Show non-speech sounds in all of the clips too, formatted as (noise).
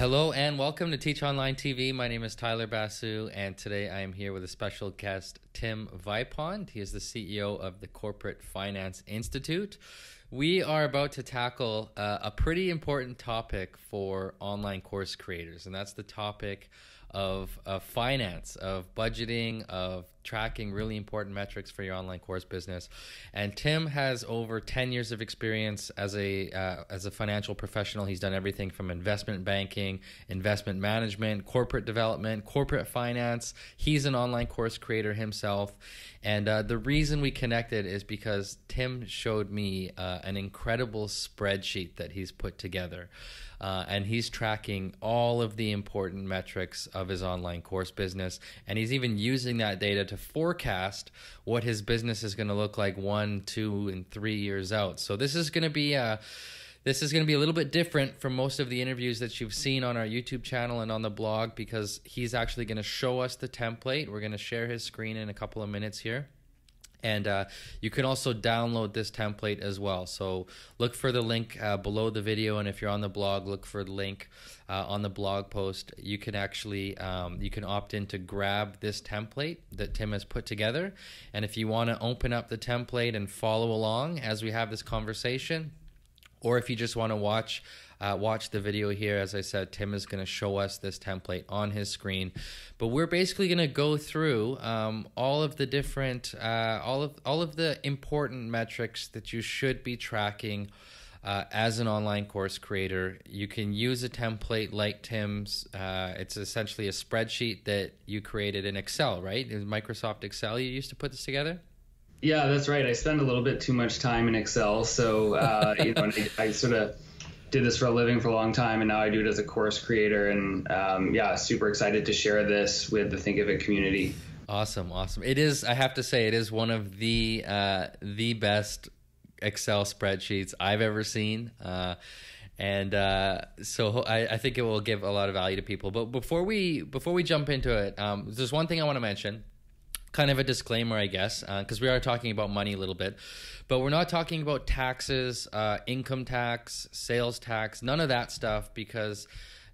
Hello and welcome to Teach Online TV. My name is Tyler Basu, and today I am here with a special guest, Tim Vipond. He is the CEO of the Corporate Finance Institute. We are about to tackle uh, a pretty important topic for online course creators, and that's the topic of, of finance, of budgeting, of tracking really important metrics for your online course business. And Tim has over 10 years of experience as a uh, as a financial professional. He's done everything from investment banking, investment management, corporate development, corporate finance. He's an online course creator himself. And uh, the reason we connected is because Tim showed me uh, an incredible spreadsheet that he's put together. Uh, and he's tracking all of the important metrics of his online course business. And he's even using that data to forecast what his business is going to look like one, two, and three years out. So this is going to be a this is going to be a little bit different from most of the interviews that you've seen on our YouTube channel and on the blog because he's actually going to show us the template. We're going to share his screen in a couple of minutes here. And uh, you can also download this template as well. So look for the link uh, below the video, and if you're on the blog, look for the link uh, on the blog post. You can actually um, you can opt in to grab this template that Tim has put together. And if you want to open up the template and follow along as we have this conversation, or if you just want to watch uh, watch the video here. As I said, Tim is going to show us this template on his screen, but we're basically going to go through um, all of the different, uh, all of all of the important metrics that you should be tracking. Uh, as an online course creator, you can use a template like Tim's. Uh, it's essentially a spreadsheet that you created in Excel, right? In Microsoft Excel, you used to put this together. Yeah, that's right. I spend a little bit too much time in Excel, so uh, (laughs) you know, I, I, sort of did this for a living for a long time, and now I do it as a course creator. And um, yeah, super excited to share this with the Thinkific community. Awesome, awesome. It is. I have to say, it is one of the uh, the best Excel spreadsheets I've ever seen. Uh, and uh, so I, I, think it will give a lot of value to people. But before we before we jump into it, um, there's one thing I want to mention kind of a disclaimer, I guess, because uh, we are talking about money a little bit, but we're not talking about taxes, uh, income tax, sales tax, none of that stuff, because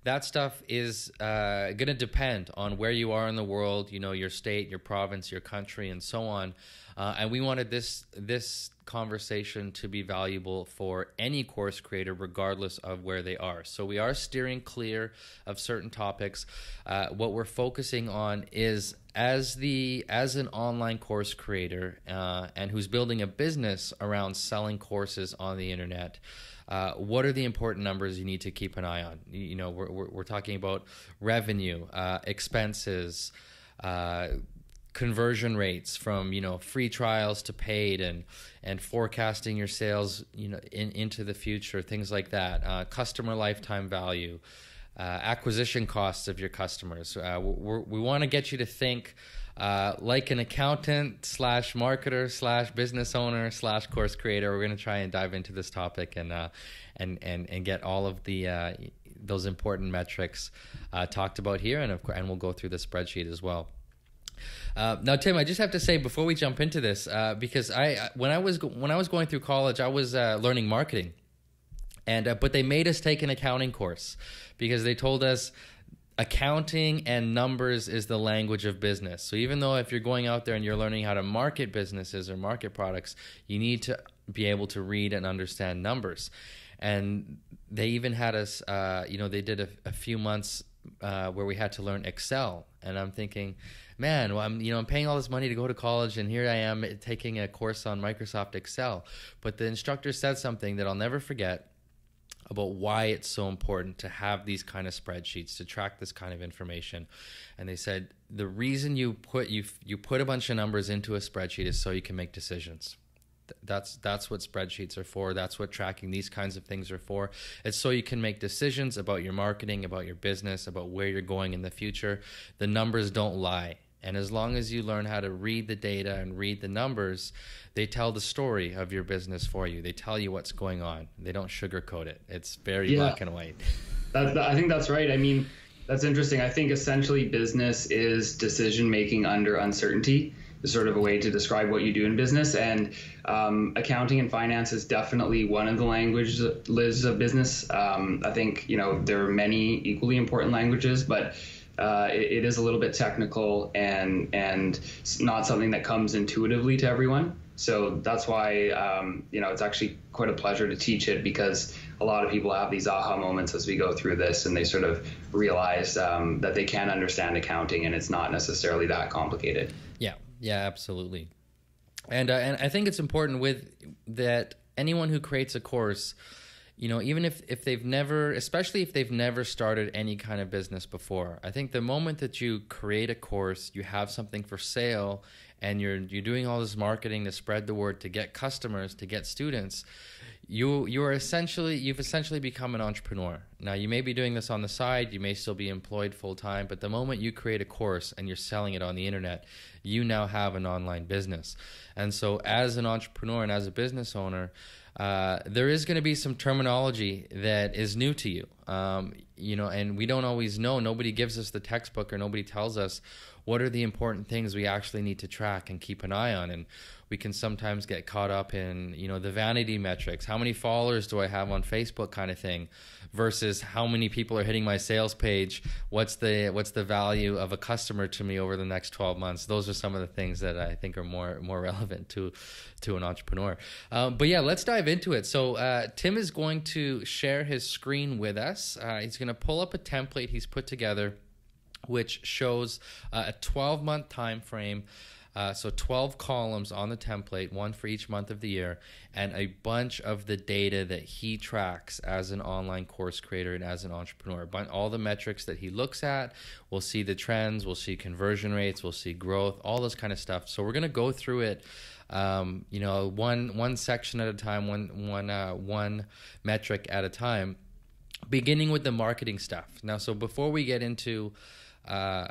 that stuff is uh, going to depend on where you are in the world, you know, your state, your province, your country, and so on. Uh, and we wanted this this conversation to be valuable for any course creator, regardless of where they are. So we are steering clear of certain topics. Uh, what we're focusing on is as the as an online course creator uh, and who's building a business around selling courses on the internet. Uh, what are the important numbers you need to keep an eye on? You know, we're, we're, we're talking about revenue, uh, expenses, uh, conversion rates from you know free trials to paid and and forecasting your sales you know in, into the future things like that. Uh, customer lifetime value uh, acquisition costs of your customers. Uh, we want to get you to think uh, like an accountant slash marketer slash business owner slash course creator. We're going to try and dive into this topic and uh, and and and get all of the uh, those important metrics talked about here and of course and we'll go through the spreadsheet as well uh, now, Tim, I just have to say before we jump into this, uh, because I when I was when I was going through college, I was uh, learning marketing, and uh, but they made us take an accounting course because they told us accounting and numbers is the language of business. So even though if you're going out there and you're learning how to market businesses or market products, you need to be able to read and understand numbers. And they even had us, uh, you know, they did a, a few months uh, where we had to learn Excel, and I'm thinking man, well, I'm you know I'm paying all this money to go to college, and here I am taking a course on Microsoft Excel. But the instructor said something that I'll never forget about why it's so important to have these kind of spreadsheets to track this kind of information. And they said the reason you put you you put a bunch of numbers into a spreadsheet is so you can make decisions that's that's what spreadsheets are for that's what tracking these kinds of things are for it's so you can make decisions about your marketing about your business about where you're going in the future the numbers don't lie and as long as you learn how to read the data and read the numbers, they tell the story of your business for you. They tell you what's going on. They don't sugarcoat it. It's very yeah. black and white. (laughs) That, that, I think that's right. I mean, that's interesting. I think essentially business is decision making under uncertainty. Is sort of a way to describe what you do in business. And um, accounting and finance is definitely one of the languages of business. Um, I think you know there are many equally important languages, but uh, it, it is a little bit technical and and not something that comes intuitively to everyone. So that's why um, you know it's actually quite a pleasure to teach it because a lot of people have these aha moments as we go through this, and they sort of realize um, that they can understand accounting and it's not necessarily that complicated. Yeah, absolutely. And uh, and I think it's important with that anyone who creates a course you know even if if they've never especially if they've never started any kind of business before i think the moment that you create a course you have something for sale and you're you're doing all this marketing to spread the word to get customers to get students you you are essentially you've essentially become an entrepreneur now you may be doing this on the side you may still be employed full time but the moment you create a course and you're selling it on the internet you now have an online business. And so as an entrepreneur and as a business owner uh, there is going to be some terminology that is new to you. Um, you know and we don't always know. Nobody gives us the textbook or nobody tells us what are the important things we actually need to track and keep an eye on. And we can sometimes get caught up in you know the vanity metrics. How many followers do i have on facebook kind of thing versus how many people are hitting my sales page what's the what's the value of a customer to me over the next 12 months? Those are some of the things that i think are more more (laughs) relevant to to an entrepreneur. Um, but yeah let's dive into it. So uh, tim is going to share his screen with us. Uh, he's going to pull up a template he's put together which shows uh, a 12 month time frame. Uh, so 12 columns on the template, one for each month of the year, and a bunch of the data that he tracks as an online course creator and as an entrepreneur. All the metrics that he looks at, we'll see the trends, we'll see conversion rates, we'll see growth, all this kind of stuff. So we're gonna go through it, um, you know, one one section at a time, one one uh, one metric at a time, beginning with the marketing stuff. Now, so before we get into uh,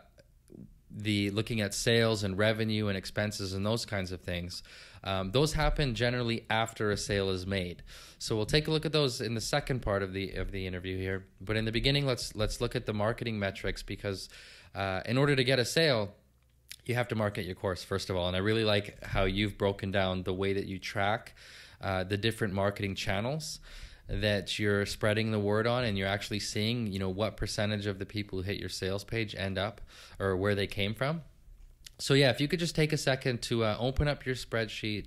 the looking at sales and revenue and expenses and those kinds of things. Um, those happen generally after a sale is made. So we'll take a look at those in the second part of the of the interview here. But in the beginning, let's let's look at the marketing metrics because uh, in order to get a sale, you have to market your course first of all. And I really like how you've broken down the way that you track uh, the different marketing channels that you're spreading the word on and you're actually seeing you know what percentage of the people who hit your sales page end up or where they came from so yeah, if you could just take a second to uh, open up your spreadsheet.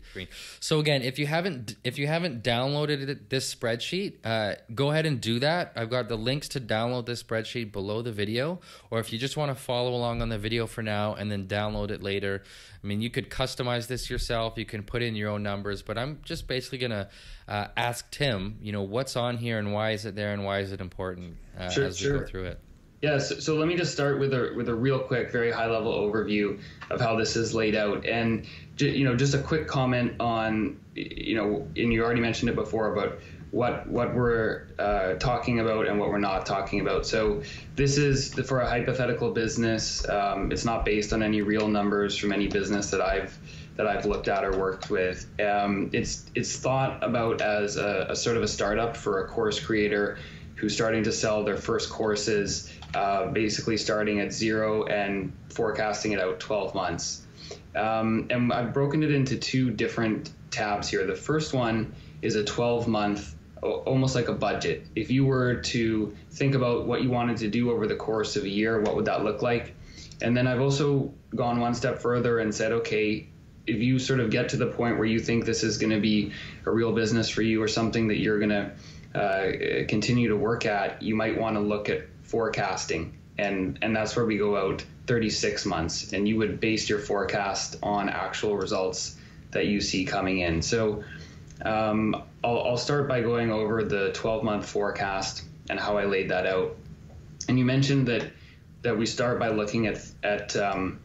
So again, if you haven't if you haven't downloaded this spreadsheet, uh, go ahead and do that. I've got the links to download this spreadsheet below the video. Or if you just want to follow along on the video for now and then download it later, I mean, you could customize this yourself. You can put in your own numbers. But I'm just basically gonna uh, ask Tim, you know, what's on here and why is it there and why is it important uh, sure, as we go through it. Yeah, so, so, let me just start with a with a real quick, very high level overview of how this is laid out, and you know, just a quick comment on, you know, and you already mentioned it before about what what we're uh, talking about and what we're not talking about. So this is for a hypothetical business. Um, it's not based on any real numbers from any business that I've that I've looked at or worked with. Um, it's it's thought about as a, a sort of a startup for a course creator who's starting to sell their first courses uh, basically starting at zero and forecasting it out 12 months. Um, and I've broken it into two different tabs here. The first one is a 12 month, almost like a budget. If you were to think about what you wanted to do over the course of a year, what would that look like? And then I've also gone one step further and said, okay, if you sort of get to the point where you think this is going to be a real business for you or something that you're going to uh, continue to work at, you might want to look at forecasting. And and that's where we go out 36 months. And you would base your forecast on actual results that you see coming in. So um, I'll, I'll start by going over the 12 month forecast and how I laid that out. And you mentioned that that we start by looking at at um,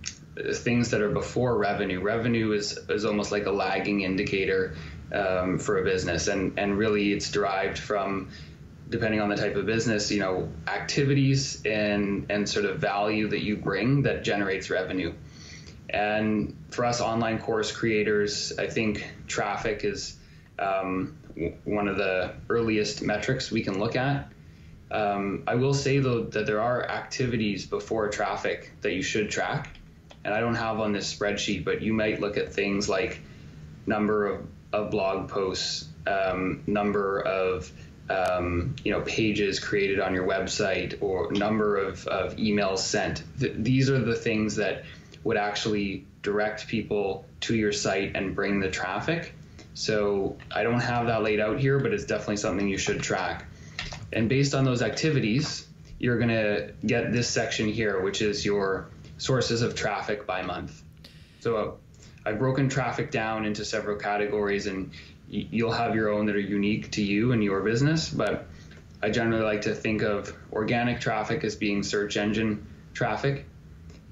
things that are before revenue. Revenue is is almost like a lagging indicator um, for a business. And and really it's derived from depending on the type of business, you know, activities and and sort of value that you bring that generates revenue. And for us online course creators, I think traffic is um, one of the earliest metrics we can look at. Um, I will say though that there are activities before traffic that you should track. and I don't have on this spreadsheet, but you might look at things like number of, of blog posts, um, number of um, you know pages created on your website, or number of, of emails sent. Th- these are the things that would actually direct people to your site and bring the traffic. So I don't have that laid out here, but it's definitely something you should track. And based on those activities, you're going to get this section here, which is your sources of traffic by month. So I've broken traffic down into several categories, and you'll have your own that are unique to you and your business. But I generally like to think of organic traffic as being search engine traffic.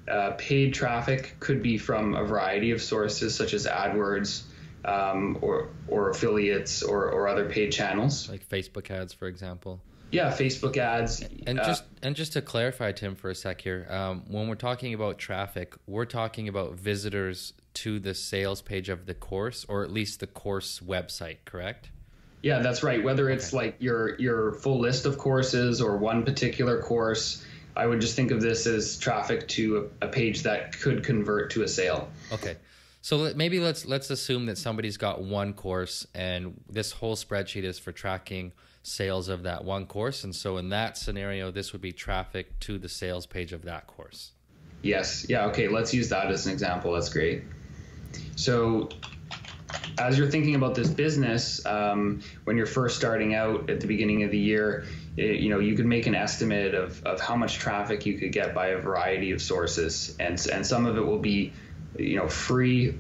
Uh, paid traffic could be from a variety of sources, such as AdWords, um, or or affiliates or, or other paid channels like Facebook ads, for example. Yeah, Facebook ads. And uh, just and just to clarify, Tim, for a sec here, um, when we're talking about traffic, we're talking about visitors to the sales page of the course, or at least the course website, correct? Yeah, that's right. Whether it's okay. like your your full list of courses or one particular course, I would just think of this as traffic to a, a page that could convert to a sale. Okay. So maybe let's let's assume that somebody's got one course and this whole spreadsheet is for tracking sales of that one course and so in that scenario this would be traffic to the sales page of that course. Yes. Yeah, okay, let's use that as an example. That's great. So as you're thinking about this business, um, when you're first starting out at the beginning of the year, it, you know you could make an estimate of, of how much traffic you could get by a variety of sources, and and some of it will be you know free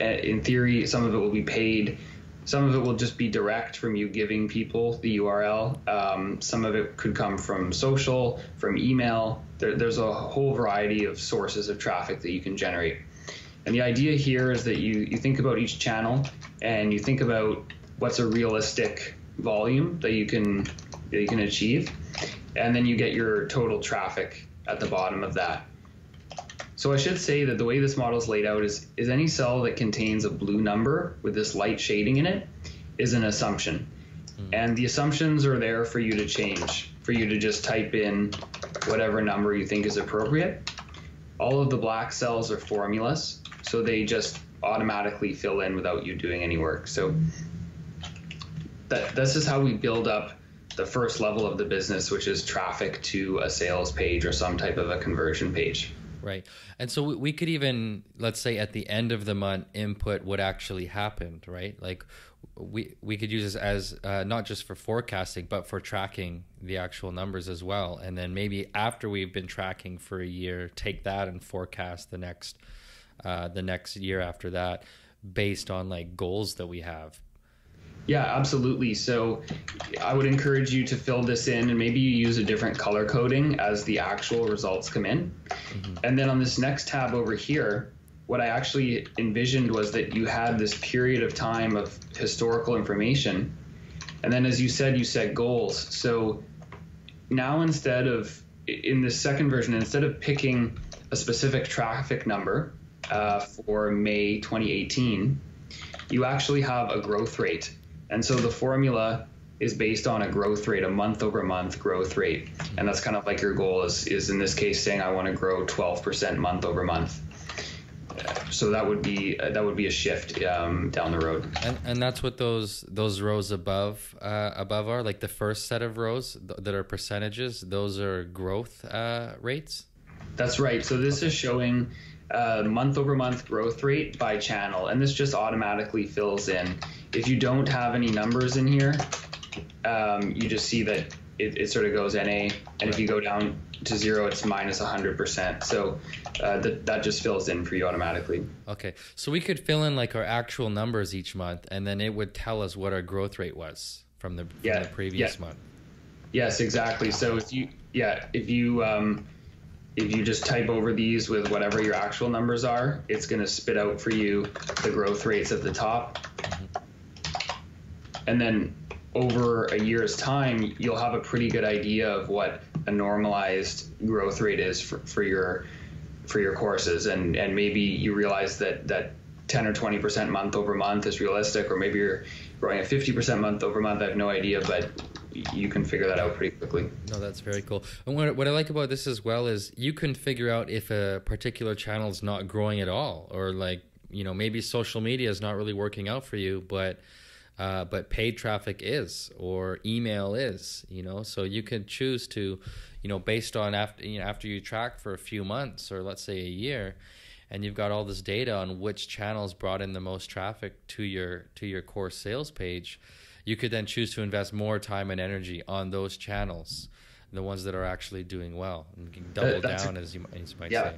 uh, in theory some of it will be paid some of it will just be direct from you giving people the url um, some of it could come from social from email. There, there's a whole variety of sources of traffic that you can generate. And the idea here is that you, you think about each channel and you think about what's a realistic volume that you can that you can achieve. And then you get your total traffic at the bottom of that so I should say that the way this model is laid out is, is any cell that contains a blue number with this light shading in it is an assumption. Mm. And the assumptions are there for you to change, for you to just type in whatever number you think is appropriate. All of the black cells are formulas, so they just automatically fill in without you doing any work. So that, this is how we build up the first level of the business, which is traffic to a sales page or some type of a conversion page. Right. And so we could even, let's say at the end of the month, input what actually happened, right? Like we, we could use this as uh, not just for forecasting, but for tracking the actual numbers as well. And then maybe after we've been tracking for a year, take that and forecast the next, uh, the next year after that based on like goals that we have yeah, absolutely. So I would encourage you to fill this in and maybe you use a different color coding as the actual results come in. Mm-hmm. And then on this next tab over here, what I actually envisioned was that you had this period of time of historical information. And then, as you said, you set goals. So now instead of, in the second version, instead of picking a specific traffic number uh, for May 2018, you actually have a growth rate and so the formula is based on a growth rate, a month over month growth rate. And that's kind of like your goal is, is in this case saying I want to grow 12% month over month. So that would be uh, that would be a shift um, down the road. And, and that's what those those rows above uh, above are like the first set of rows th- that are percentages. Those are growth uh, rates. That's right. So this okay. is showing uh, month over month growth rate by channel, and this just automatically fills in. If you don't have any numbers in here, um, you just see that it, it, sort of goes NA, and if you go down to zero, it's minus 100%. So uh, that, that just fills in for you automatically. Okay. So we could fill in like our actual numbers each month, and then it would tell us what our growth rate was from the, from yeah. the previous yeah. month. Yes, exactly. So if you, yeah, if you, um, if you just type over these with whatever your actual numbers are, it's going to spit out for you the growth rates at the top. And then over a year's time, you'll have a pretty good idea of what a normalized growth rate is for, for your for your courses, and and maybe you realize that that 10 or 20 percent month over month is realistic, or maybe you're growing at 50 percent month over month. I have no idea, but you can figure that out pretty quickly. No, that's very cool. And what, what I like about this as well is you can figure out if a particular channel is not growing at all, or like you know maybe social media is not really working out for you, but uh, but paid traffic is or email is. You know, so you can choose to, you know, based on after you know after you track for a few months or let's say a year. And you've got all this data on which channels brought in the most traffic to your to your course sales page you could then choose to invest more time and energy on those channels, the ones that are actually doing well, and double down, as you, as you might yeah. say.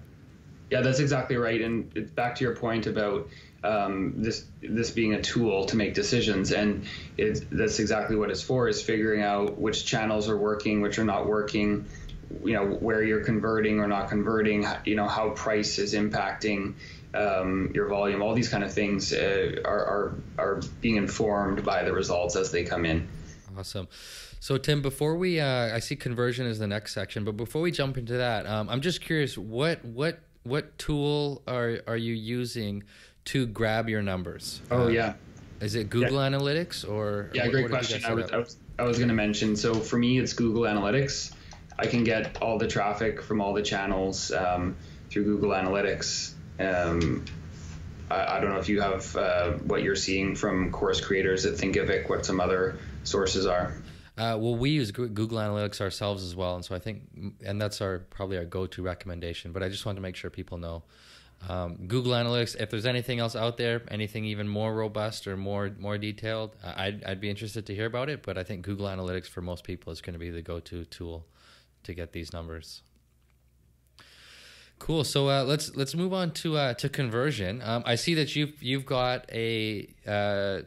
Yeah, that's exactly right. And it's back to your point about um, this this being a tool to make decisions, and it, that's exactly what it's for: is figuring out which channels are working, which are not working, you know, where you're converting or not converting, you know, how price is impacting um, your volume, all these kind of things uh, are, are, are being informed by the results as they come in. Awesome. So Tim, before we, uh, I see conversion is the next section, but before we jump into that, um, I'm just curious, what what what tool are are you using to grab your numbers? Oh uh, yeah. Is it Google yeah. Analytics or? Yeah, what, great what question. I was, I was, I was going to mention. So for me, it's Google Analytics. I can get all the traffic from all the channels um, through Google Analytics. Um, I, I, don't know if you have uh, what you're seeing from course creators at Thinkific, what some other sources are. Uh, well, we use Google Analytics ourselves as well, and so I think, and that's our probably our go-to recommendation. But I just want to make sure people know um, Google Analytics. If there's anything else out there, anything even more robust or more more detailed, I'd I'd be interested to hear about it. But I think Google Analytics for most people is going to be the go-to tool to get these numbers. Cool. So uh, let's let's move on to uh, to conversion. Um, I see that you've you've got a uh,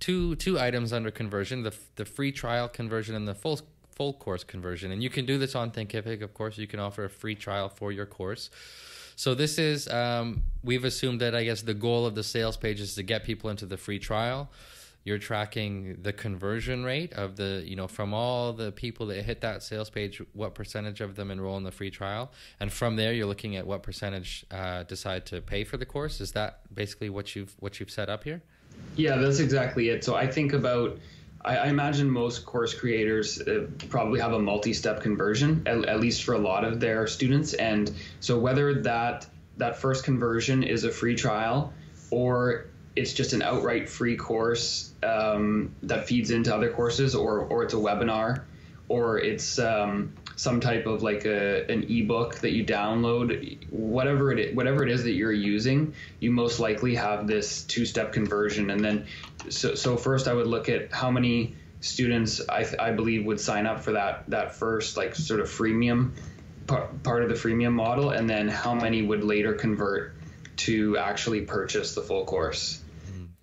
two two items under conversion: the the free trial conversion and the full full course conversion. And you can do this on Thinkific. Of course, you can offer a free trial for your course. So this is um, we've assumed that I guess the goal of the sales page is to get people into the free trial you're tracking the conversion rate of the you know from all the people that hit that sales page what percentage of them enroll in the free trial? And from there you're looking at what percentage uh, decide to pay for the course. Is that basically what you've what you've set up here? Yeah that's exactly it. So i think about I, I imagine most course creators uh, probably have a multi-step conversion, at, at least for a lot of their students. And so whether that that first conversion is a free trial or it's just an outright free course um, that feeds into other courses, or or it's a webinar, or it's um, some type of like a an ebook that you download. Whatever it is, whatever it is that you're using, you most likely have this two step conversion. And then, so so first I would look at how many students I, I believe would sign up for that that first like sort of freemium part of the freemium model, and then how many would later convert to actually purchase the full course.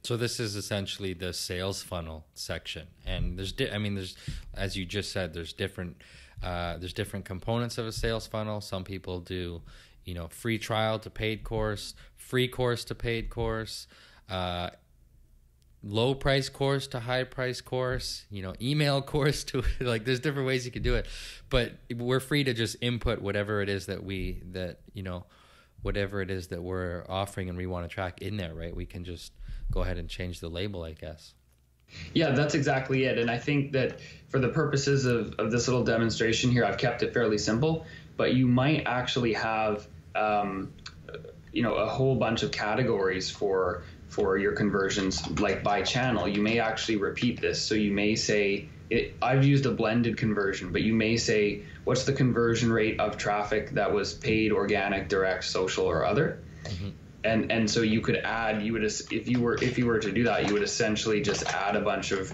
So this is essentially the sales funnel section, and there's, di- I mean, there's, as you just said, there's different, uh, there's different components of a sales funnel. Some people do, you know, free trial to paid course, free course to paid course, uh, low price course to high price course, you know, email (laughs) course to like. There's different ways you can do it, but we're free to just input whatever it is that we that you know, whatever it is that we're offering and we want to track in there, right? We can just go ahead and change the label, I guess. Yeah, that's exactly it. And I think that for the purposes of, of this little demonstration here, I've kept it fairly simple, but you might actually have, um, you know, a whole bunch of categories for for your conversions, like by channel. You may actually repeat this. So you may say, it, I've used a blended conversion, but you may say, what's the conversion rate of traffic that was paid, organic, direct, social, or other? Mm-hmm and and so you could add you would if you were if you were to do that you would essentially just add a bunch of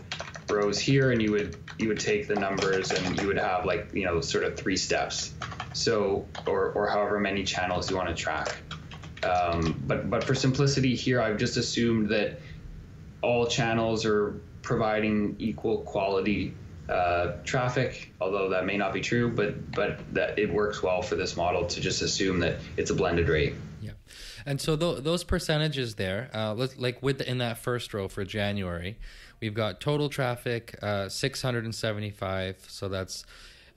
rows here and you would you would take the numbers and you would have like you know sort of three steps. So or or however many channels you want to track. Um, but but for simplicity here I've just assumed that all channels are providing equal quality uh, traffic although that may not be true but but that it works well for this model to just assume that it's a blended rate and so th- those percentages there, uh, like with the, in that first row for January, we've got total traffic uh, 675. So that's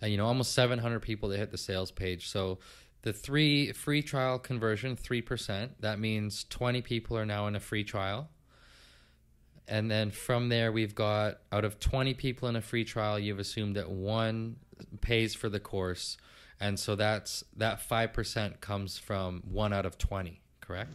uh, you know almost 700 people that hit the sales page. So the three free trial conversion, three percent. That means 20 people are now in a free trial. and then from there, we've got out of 20 people in a free trial, you've assumed that one pays for the course. And so that's that 5% comes from one out of 20, correct?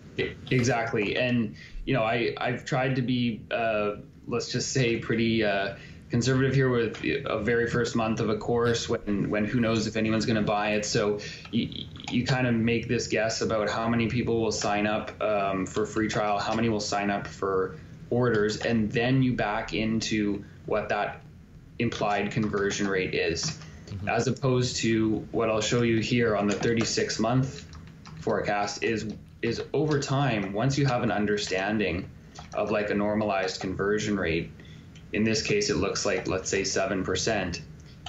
Exactly. And, you know, I, I've tried to be, uh, let's just say, pretty. Uh, conservative here with a very first month of a course when when who knows if anyone's going to buy it so you, you kind of make this guess about how many people will sign up um, for free trial how many will sign up for orders and then you back into what that implied conversion rate is mm-hmm. as opposed to what I'll show you here on the 36 month forecast is is over time once you have an understanding of like a normalized conversion rate in this case it looks like let's say 7%,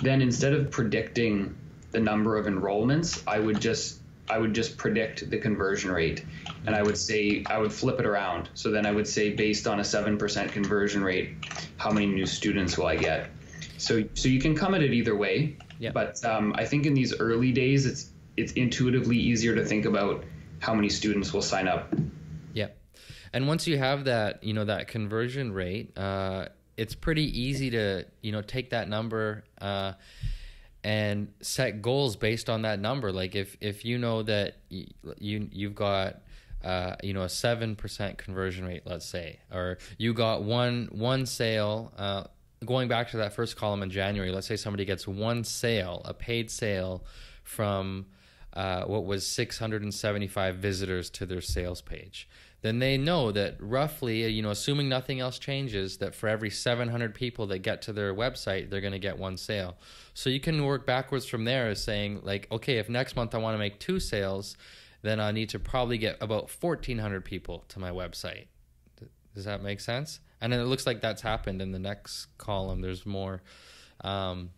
then instead of predicting the number of enrollments, I would just I would just predict the conversion rate and I would say I would flip it around. So then I would say based on a 7% conversion rate, how many new students will I get? So so you can come at it either way. Yeah. But um, I think in these early days it's it's intuitively easier to think about how many students will sign up. Yeah. And once you have that, you know, that conversion rate, uh, it's pretty easy to you know take that number uh, and set goals based on that number. Like if if you know that you, you you've got uh, you know a seven percent conversion rate, let's say, or you got one one sale. Uh, going back to that first column in January, let's say somebody gets one sale, a paid sale from uh, what was 675 visitors to their sales page then they know that roughly, you know, assuming nothing else changes, that for every 700 people that get to their website, they're going to get one sale. So you can work backwards from there as saying, like, okay, if next month I want to make two sales, then I need to probably get about 1,400 people to my website. Does that make sense? And then it looks like that's happened in the next column. There's more. Um,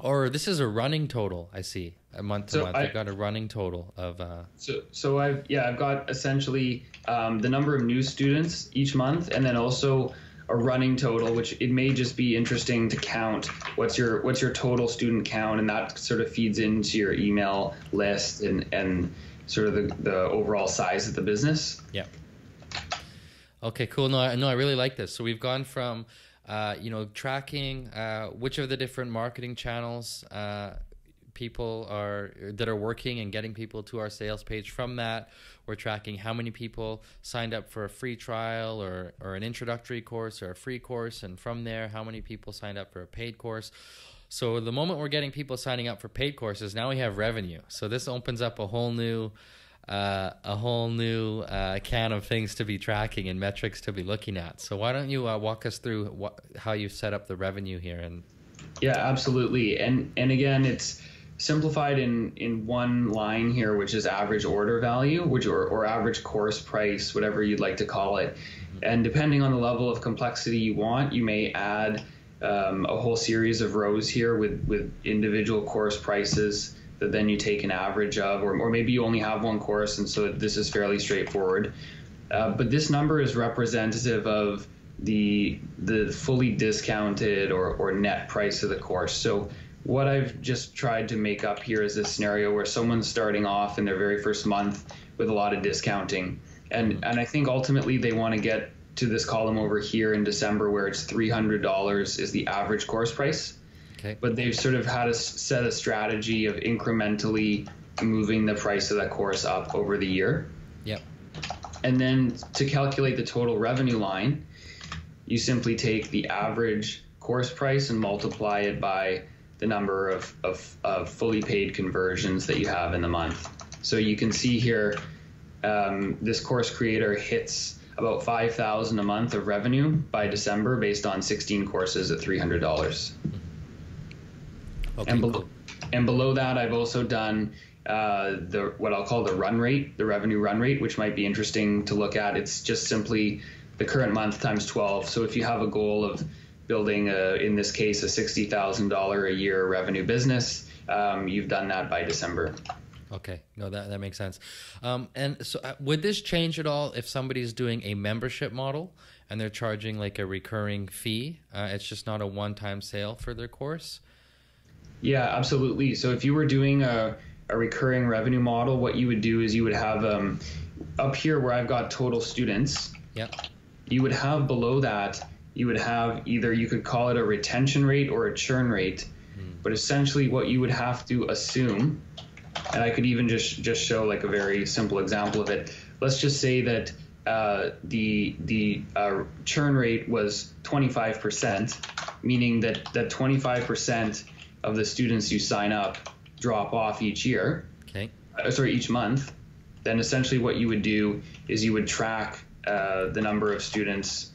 or this is a running total, I see month to so month. I, have got a running total of. Uh, so so I've yeah I've got essentially um, the number of new students each month, and then also a running total, which it may just be interesting to count what's your what's your total student count, and that sort of feeds into your email list and and sort of the, the overall size of the business. Yeah. Okay, cool. No, I, no, I really like this. So we've gone from, uh, you know, tracking uh, which of the different marketing channels uh, people are that are working and getting people to our sales page from that we're tracking how many people signed up for a free trial or, or an introductory course or a free course and from there how many people signed up for a paid course so the moment we're getting people signing up for paid courses now we have revenue so this opens up a whole new uh, a whole new uh, can of things to be tracking and metrics to be looking at. So why don't you uh, walk us through what, how you set up the revenue here? And yeah, absolutely. And and again, it's simplified in in one line here, which is average order value, which or, or average course price, whatever you'd like to call it. And depending on the level of complexity you want, you may add um, a whole series of rows here with with individual course prices that then you take an average of, or, or maybe you only have one course, and so this is fairly straightforward. Uh, but this number is representative of the the fully discounted or, or net price of the course. So what I've just tried to make up here is this scenario where someone's starting off in their very first month with a lot of discounting. And and I think ultimately they want to get to this column over here in December where it's $300 is the average course price. Okay. But they've sort of had a set a strategy of incrementally moving the price of that course up over the year. Yep. And then to calculate the total revenue line, you simply take the average course price and multiply it by the number of, of, of, fully paid conversions that you have in the month. So you can see here, um, this course creator hits about 5000 a month of revenue by December based on 16 courses at $300. Okay, and, below, and below that, I've also done uh, the what I'll call the run rate, the revenue run rate, which might be interesting to look at. It's just simply the current month times 12. So if you have a goal of building, a, in this case, a $60,000 a year revenue business. Um, you've done that by December. Okay, no, that, that makes sense. Um, and so, uh, would this change at all if somebody's doing a membership model and they're charging like a recurring fee? Uh, it's just not a one time sale for their course? Yeah, absolutely. So, if you were doing a, a recurring revenue model, what you would do is you would have um, up here where I've got total students. Yeah. You would have below that you would have either you could call it a retention rate or a churn rate, mm. but essentially what you would have to assume, and I could even just just show like a very simple example of it. Let's just say that uh, the the uh, churn rate was 25%, meaning that that 25% of the students you sign up drop off each year. Okay. Uh, sorry, each month. Then essentially what you would do is you would track uh, the number of students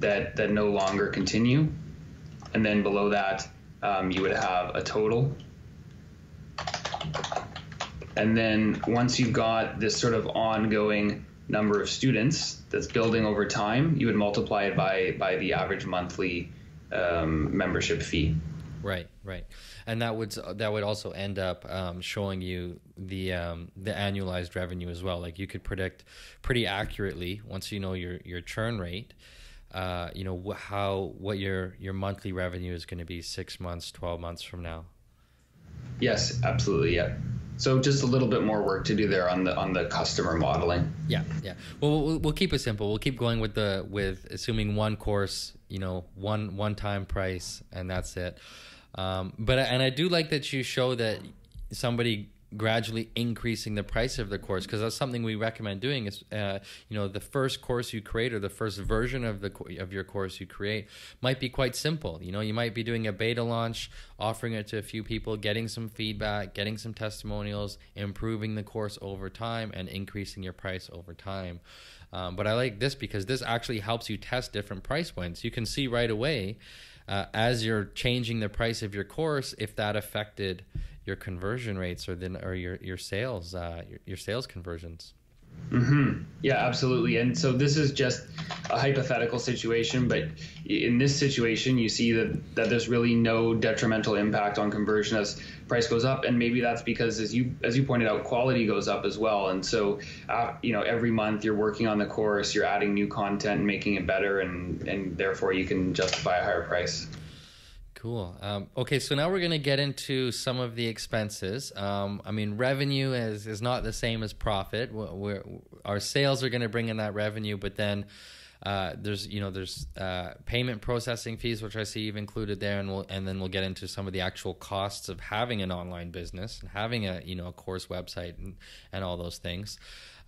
that that no longer continue, and then below that um, you would have a total. And then once you've got this sort of ongoing number of students that's building over time, you would multiply it by by the average monthly um, membership fee. Right, right, and that would that would also end up um, showing you the um, the annualized revenue as well. Like you could predict pretty accurately once you know your your churn rate. Uh, you know how what your your monthly revenue is going to be six months, twelve months from now. Yes, absolutely. Yeah. So just a little bit more work to do there on the on the customer modeling. Yeah, yeah. Well, we'll, we'll keep it simple. We'll keep going with the with assuming one course, you know, one one time price, and that's it. Um, but and I do like that you show that somebody gradually increasing the price of the course because that's something we recommend doing. Is uh, you know the first course you create or the first version of the of your course you create might be quite simple. You know you might be doing a beta launch offering it to a few people getting some feedback getting some testimonials improving the course over time and increasing your price over time. Um, but i like this because this actually helps you test different price points. You can see right away uh, as you're changing the price of your course if that affected your conversion rates or then or your your sales uh, your, your sales conversions. Mm-hmm. Yeah, absolutely. And so this is just a hypothetical situation, but in this situation, you see that, that there's really no detrimental impact on conversion as price goes up, and maybe that's because, as you as you pointed out, quality goes up as well. And so, uh, you know, every month you're working on the course, you're adding new content and making it better, and and therefore you can justify a higher price. Cool. Um, okay, so now we're going to get into some of the expenses. Um, I mean, revenue is, is not the same as profit. We're, our sales are going to bring in that revenue, but then uh, there's you know there's uh, payment processing fees, which I see you've included there, and we'll and then we'll get into some of the actual costs of having an online business and having a you know a course website and and all those things.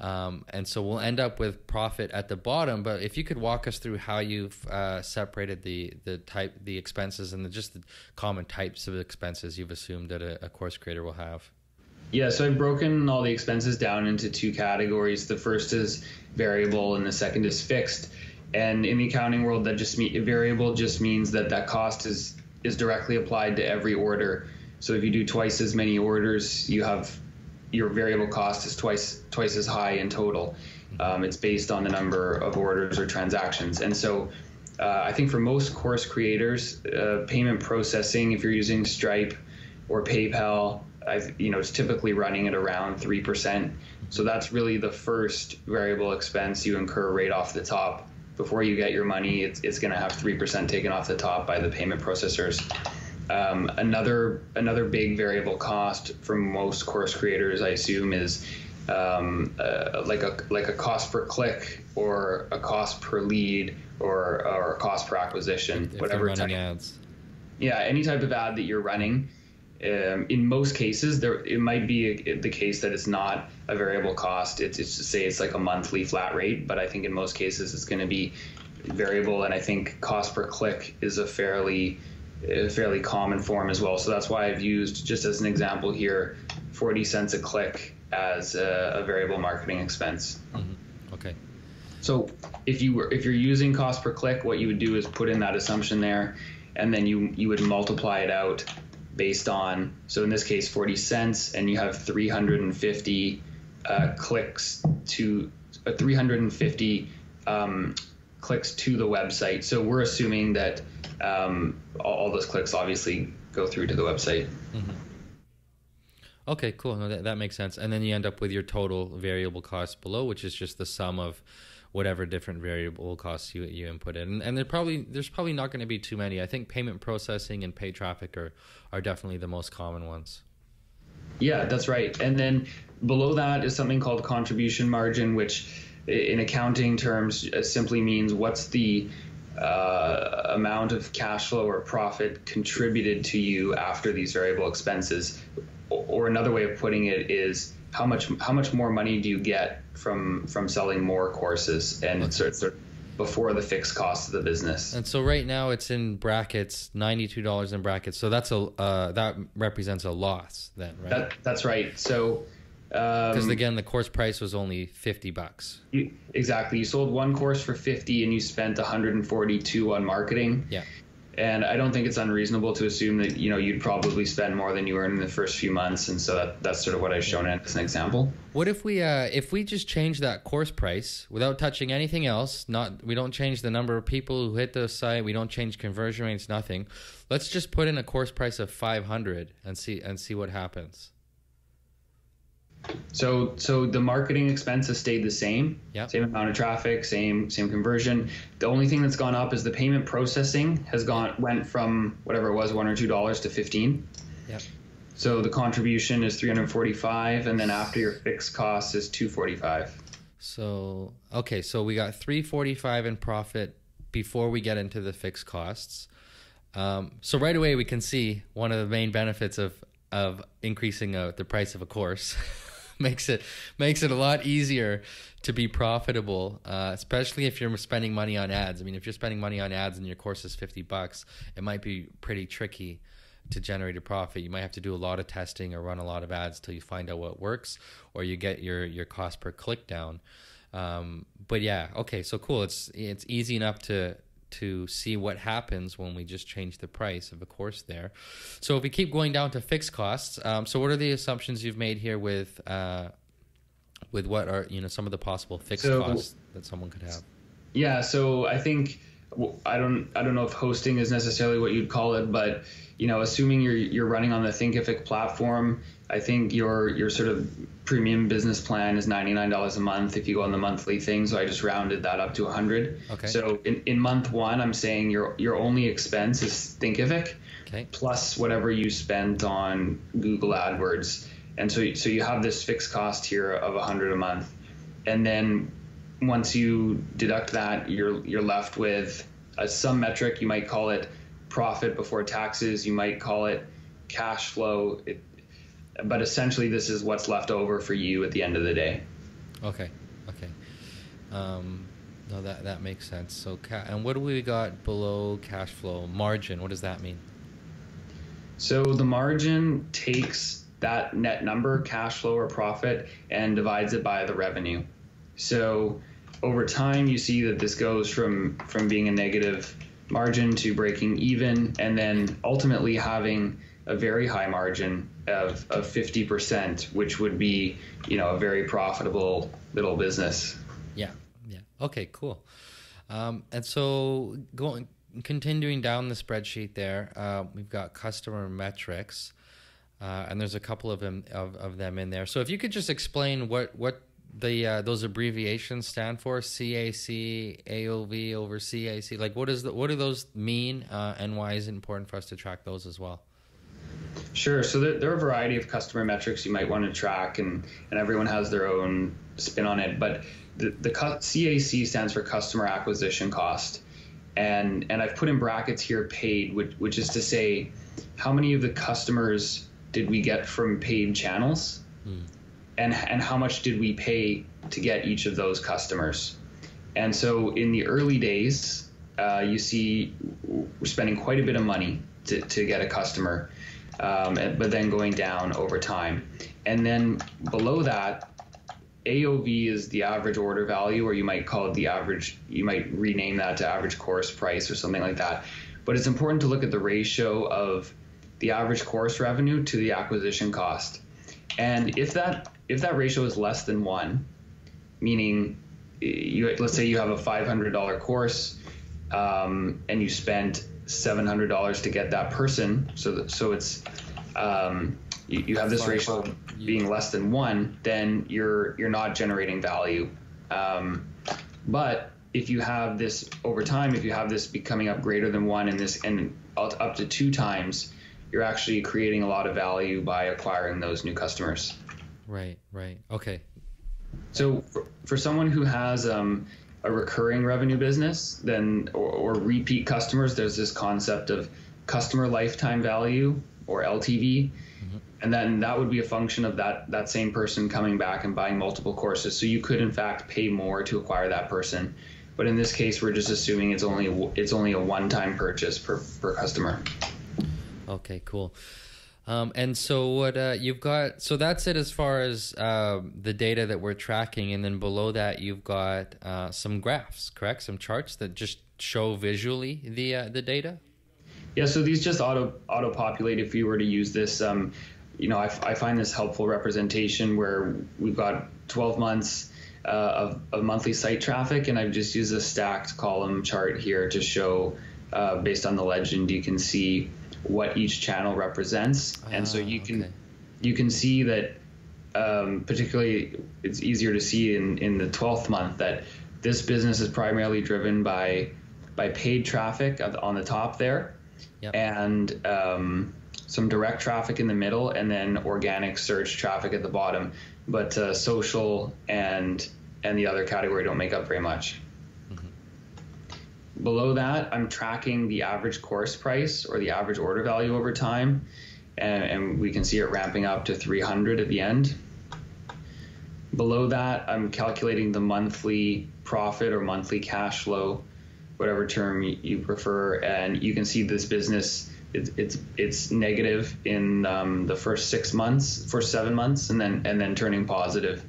Um, and so we'll end up with profit at the bottom. But if you could walk us through how you've uh, separated the the type the expenses and the, just the common types of expenses you've assumed that a, a course creator will have. Yeah, so I've broken all the expenses down into two categories. The first is variable, and the second is fixed. And in the accounting world, that just mean variable just means that that cost is is directly applied to every order. So if you do twice as many orders, you have your variable cost is twice twice as high in total. Um, it's based on the number of orders or transactions, and so uh, I think for most course creators, uh, payment processing, if you're using Stripe or PayPal, I've, you know, it's typically running at around three percent. So that's really the first variable expense you incur right off the top before you get your money. It's, it's going to have three percent taken off the top by the payment processors. Um, another another big variable cost for most course creators, I assume, is um, uh, like a like a cost per click or a cost per lead or or a cost per acquisition, if whatever. Running type, ads. Yeah, any type of ad that you're running. Um, in most cases, there it might be a, the case that it's not a variable cost. It's, it's to say it's like a monthly flat rate, but I think in most cases it's going to be variable, and I think cost per click is a fairly a fairly common form as well. So that's why I've used, just as an example here, 40 cents a click as a, a variable marketing expense. Mm-hmm. Okay. So if you were if you're using cost per click, what you would do is put in that assumption there, and then you you would multiply it out based on so in this case 40 cents, and you have 350 uh, clicks to uh, 350 um, clicks to the website. So we're assuming that um, all, those clicks obviously go through to the website. Mm-hmm. Okay, cool. No, that, that makes sense. And then you end up with your total variable cost below, which is just the sum of whatever different variable costs you, you input in. And, and there probably there's probably not going to be too many. I think payment processing and pay traffic are, are definitely the most common ones. Yeah, that's right. And then below that is something called contribution margin, which in accounting terms simply means what's the uh, amount of cash flow or profit contributed to you after these variable expenses. Or another way of putting it is how much how much more money do you get from from selling more courses and okay. sort, sort before the fixed cost of the business. And so right now it's in brackets, ninety two dollars in brackets. So that's a uh, that represents a loss then, right? That, that's right. So because um, again, the course price was only fifty bucks. You, exactly. You sold one course for fifty, and you spent one hundred and forty-two on marketing. Yeah. And I don't think it's unreasonable to assume that you know you'd probably spend more than you earn in the first few months, and so that, that's sort of what I've shown it as an example. What if we uh, if we just change that course price without touching anything else? Not we don't change the number of people who hit the site. We don't change conversion rates. Nothing. Let's just put in a course price of five hundred and see and see what happens. So so the marketing expense has stayed the same. Yeah. Same amount of traffic, same same conversion. The only thing that's gone up is the payment processing has gone went from whatever it was one or two dollars to fifteen. Yeah. So the contribution is three hundred forty five, and then after your fixed cost is two forty five. So okay, so we got three forty five in profit before we get into the fixed costs. Um, so right away we can see one of the main benefits of of increasing uh, the price of a course. (laughs) (laughs) makes it makes it a lot easier to be profitable, uh, especially if you're spending money on ads. I mean, if you're spending money on ads and your course is fifty bucks, it might be pretty tricky to generate a profit. You might have to do a lot of testing or run a lot of ads till you find out what works, or you get your your cost per click down. Um, but yeah, okay, so cool. It's it's easy enough to to see what happens when we just change the price of a course there. So if we keep going down to fixed costs, um, so what are the assumptions you've made here with uh, with what are you know some of the possible fixed so, costs that someone could have? Yeah, so I think I don't I don't know if hosting is necessarily what you'd call it, but you know, assuming you're you're running on the Thinkific platform, I think your your sort of premium business plan is ninety nine dollars a month if you go on the monthly thing. So I just rounded that up to a hundred. Okay. So in, in month one, I'm saying your your only expense is Thinkific, okay. plus whatever you spent on Google AdWords, and so so you have this fixed cost here of a hundred a month, and then once you deduct that, you're you're left with a, some metric. You might call it profit before taxes. You might call it cash flow. It, but essentially, this is what's left over for you at the end of the day. Okay. Okay. Um, no, that that makes sense. So, ca- and what do we got below cash flow margin? What does that mean? So the margin takes that net number, cash flow or profit, and divides it by the revenue. So over time, you see that this goes from from being a negative margin to breaking even, and then ultimately having a very high margin of, of 50%, which would be, you know, a very profitable little business. Yeah. Yeah. Okay, cool. Um, and so going, continuing down the spreadsheet there, uh, we've got customer metrics. Uh, and there's a couple of them of, of them in there. So if you could just explain what what the uh, those abbreviations stand for CAC, AOV over CAC. Like, what is the what do those mean, uh, and why is it important for us to track those as well? Sure. So there, there, are a variety of customer metrics you might want to track, and and everyone has their own spin on it. But the, the CAC stands for customer acquisition cost, and and I've put in brackets here paid, which which is to say, how many of the customers did we get from paid channels? Hmm and and how much did we pay to get each of those customers? And so in the early days, uh, you see we're spending quite a bit of money to, to get a customer, um, but then going down over time. And then below that, AOV is the average order value, or you might call it the average, you might rename that to average course price or something like that. But it's important to look at the ratio of the average course revenue to the acquisition cost. And if that if that ratio is less than one, meaning you let's say you have a $500 course um, and you spent $700 to get that person, so that, so it's um, you, you, have this ratio being less than one, then you're you're not generating value. Um, but if you have this over time, if you have this becoming up greater than one and this and up to two times, you're actually creating a lot of value by acquiring those new customers. Right, right. Okay. So for, for someone who has um, a recurring revenue business, then or, or repeat customers, there's this concept of customer lifetime value or LTV. Mm-hmm. And then that would be a function of that that same person coming back and buying multiple courses. So you could in fact pay more to acquire that person. But in this case, we're just assuming it's only it's only a one-time purchase per per customer. Okay, cool. Um, and so what uh, you've got, so that's it as far as uh, the data that we're tracking, and then below that you've got uh, some graphs, correct? Some charts that just show visually the uh, the data. Yeah, so these just auto auto populate if you were to use this. Um, you know, I, I find this helpful representation where we've got 12 months uh, of, of monthly site traffic, and I've just used a stacked column chart here to show, uh, based on the legend, you can see what each channel represents, and so you can okay. you can see that. Um, particularly, it's easier to see in, in the 12th month that this business is primarily driven by by paid traffic on the top there, Yep. and um, some direct traffic in the middle, and then organic search traffic at the bottom. But uh, social and and the other category don't make up very much. Below that, I'm tracking the average course price or the average order value over time, and, and we can see it ramping up to 300 at the end. Below that, I'm calculating the monthly profit or monthly cash flow, whatever term you, prefer, and you can see this business it's it's it's negative in um, the first six months, first seven months, and then and then turning positive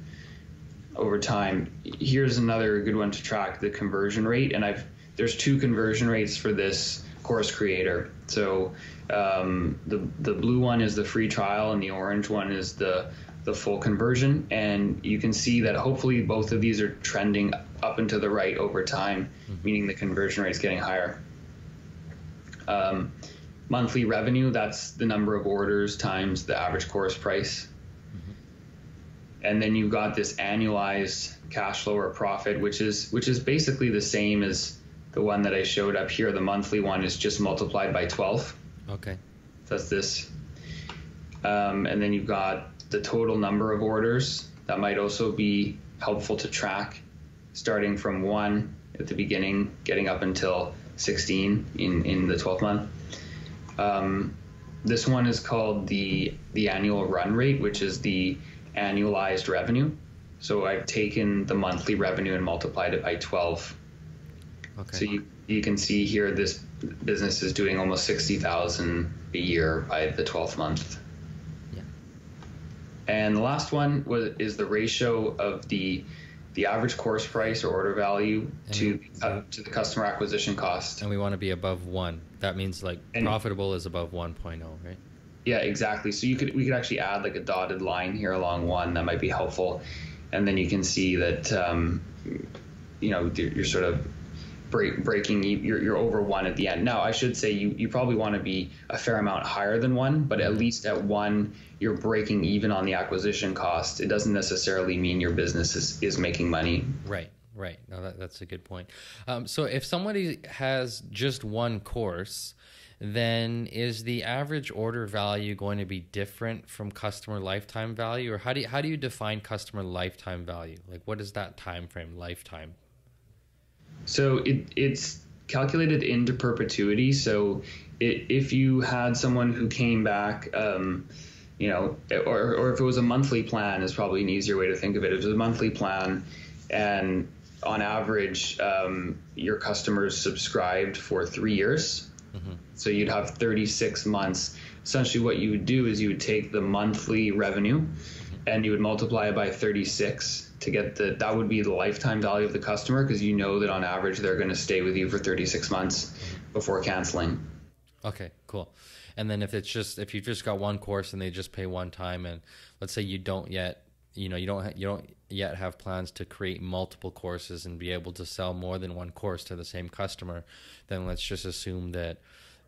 over time. Here's another good one to track the conversion rate, and I've there's two conversion rates for this course creator. So um, the the blue one is the free trial, and the orange one is the the full conversion. And you can see that hopefully both of these are trending up and to the right over time, meaning the conversion rate is getting higher. Um, monthly revenue that's the number of orders times the average course price and then you've got this annualized cash flow or profit which is which is basically the same as the one that i showed up here the monthly one is just multiplied by 12 Okay. that's this um, and then you've got the total number of orders that might also be helpful to track starting from one at the beginning getting up until 16 in in the 12th month um, this one is called the the annual run rate, which is the annualized revenue. So I've taken the monthly revenue and multiplied it by 12. Okay. So you, you can see here this business is doing almost 60,000 a year by the 12th month. Yeah. And the last one was is the ratio of the the average course price or order value And to uh, to the customer acquisition cost. and we want to be above one. That means like And- profitable is above 1.0, right? Yeah, exactly. So you could we could actually add like a dotted line here along one that might be helpful, and then you can see that um, you know you're sort of break, breaking you're, you're over one at the end. Now I should say you you probably want to be a fair amount higher than one, but at least at one you're breaking even on the acquisition cost. It doesn't necessarily mean your business is, is making money. Right, right. No, that, that's a good point. Um, so if somebody has just one course, then is the average order value going to be different from customer lifetime value, or how do you, how do you define customer lifetime value? Like, what is that time frame? Lifetime. So it, it's calculated into perpetuity. So it, if you had someone who came back, um, you know, or, or if it was a monthly plan, is probably an easier way to think of it. If it was a monthly plan, and on average, um, your customers subscribed for three years. So you'd have 36 months. Essentially, what you would do is you would take the monthly revenue and you would multiply it by 36 to get the that would be the lifetime value of the customer because you know that on average they're going to stay with you for 36 months before canceling. Okay, cool. And then if it's just if you've just got one course and they just pay one time, and let's say you don't yet, you know, you don't ha- you don't yet have plans to create multiple courses and be able to sell more than one course to the same customer, then let's just assume that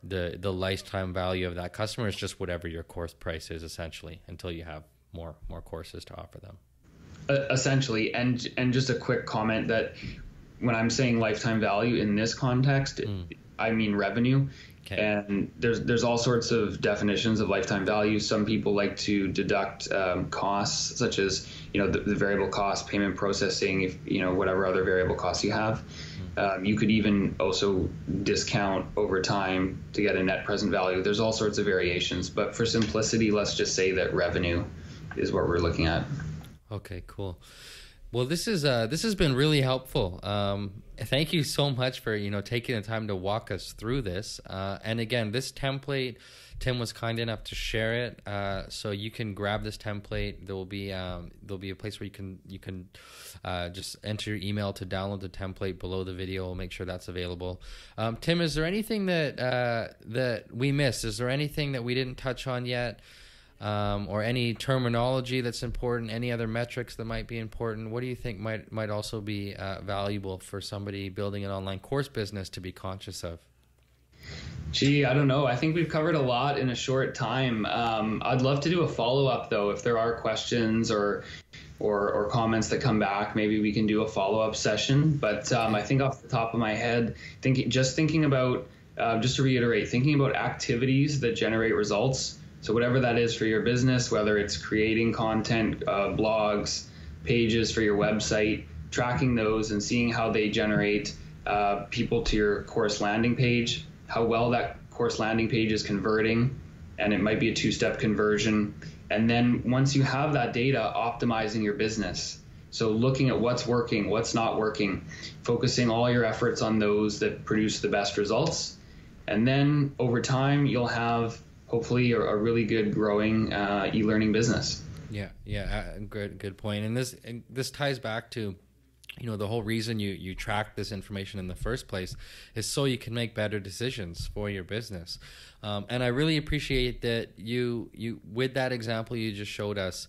the the lifetime value of that customer is just whatever your course price is essentially until you have more more courses to offer them. Uh, essentially, and and just a quick comment that when I'm saying lifetime value in this context, I mean revenue. Okay. And there's there's all sorts of definitions of lifetime value. Some people like to deduct um, costs, such as you know the, the, variable cost, payment processing, if you know whatever other variable costs you have. Mm-hmm. Um, you could even also discount over time to get a net present value. There's all sorts of variations, but for simplicity, let's just say that revenue is what we're looking at. Okay, cool. Well, this is uh, this has been really helpful. Um, thank you so much for you know taking the time to walk us through this. Uh, and again, this template, Tim was kind enough to share it, uh, so you can grab this template. There will be um, there'll be a place where you can you can uh, just enter your email to download the template below the video. We'll make sure that's available. Um, Tim, is there anything that uh, that we missed? Is there anything that we didn't touch on yet? Um, or any terminology that's important, any other metrics that might be important? What do you think might might also be uh, valuable for somebody building an online course business to be conscious of? Gee, I don't know. I think we've covered a lot in a short time. Um, I'd love to do a follow up though, if there are questions or or, or comments that come back. Maybe we can do a follow up session. But um, I think off the top of my head, thinking just thinking about uh, just to reiterate, thinking about activities that generate results so whatever that is for your business, whether it's creating content, uh, blogs, pages for your website, tracking those and seeing how they generate uh, people to your course landing page, how well that course landing page is converting, and it might be a two-step conversion. And then once you have that data, optimizing your business. So looking at what's working, what's not working, focusing all your efforts on those that produce the best results. And then over time, you'll have hopefully a, a really good growing uh, e-learning business. Yeah, yeah, uh, good good point. And this and this ties back to you know the whole reason you you track this information in the first place is so you can make better decisions for your business um, and i really appreciate that you you with that example you just showed us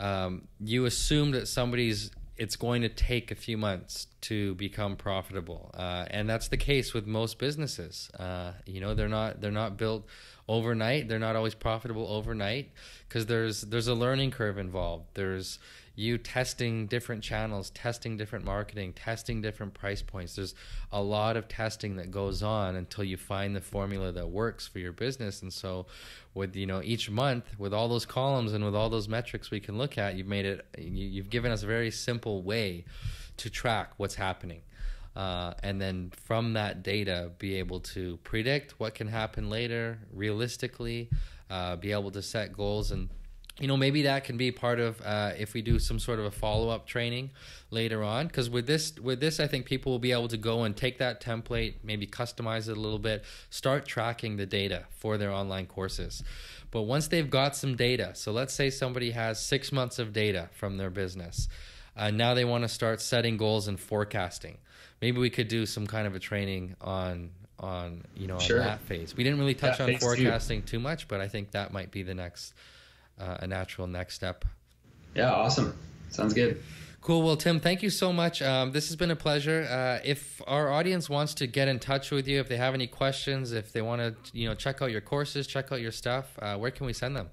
um, you assume that somebody's it's going to take a few months to become profitable uh, and that's the case with most businesses uh, you know they're not they're not built overnight. They're not always profitable overnight because there's there's a learning curve involved. There's you testing different channels, testing different marketing, testing different price points. There's a lot of testing that goes on until you find the formula that works for your business. And so with you know each month with all those columns and with all those metrics we can look at, you've made it you've given us a very simple way to track what's happening uh, and then from that data be able to predict what can happen later realistically uh, be able to set goals. And you know maybe that can be part of uh, if we do some sort of a follow-up training later on. Because with this with this i think people will be able to go and take that template maybe customize it a little bit start tracking the data for their online courses. But once they've got some data so let's say somebody has six months of data from their business uh, now they want to start setting goals and forecasting maybe we could do some kind of a training on on you know sure. on that phase. We didn't really touch that on forecasting too. too. much, but I think that might be the next uh, a natural next step. Yeah, awesome. Sounds good. Cool. Well, Tim, thank you so much. Um, this has been a pleasure. Uh, if our audience wants to get in touch with you, if they have any questions, if they want to, you know, check out your courses, check out your stuff, uh, where can we send them?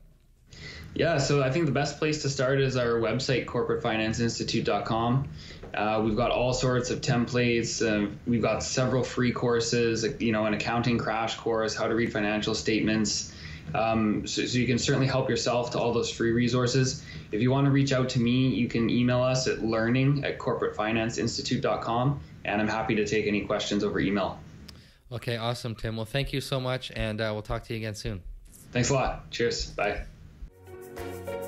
Yeah, so I think the best place to start is our website, corporatefinanceinstitute.com. Uh, we've got all sorts of templates. Uh, we've got several free courses, you know, an accounting crash course, how to read financial statements. Um, so, so, you can certainly help yourself to all those free resources. If you want to reach out to me, you can email us at learning at corporatefinanceinstitute.com, and I'm happy to take any questions over email. Okay, awesome, Tim. Well, thank you so much, and uh, we'll talk to you again soon. Thanks a lot. Cheers. Bye.